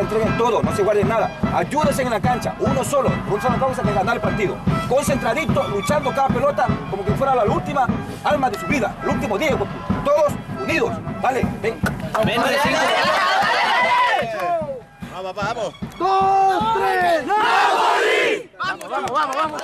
entreguen todo, no se guarden nada. Ayúdense en la cancha, uno solo, con una causa que ganar el partido. Concentradito, luchando cada pelota como que fuera la última alma de su vida, el último día, pues. todos unidos. Vale, ven. Vamos, vamos. ¡Dos, tres! Vamos, vamos! vamos. ¡Vamos!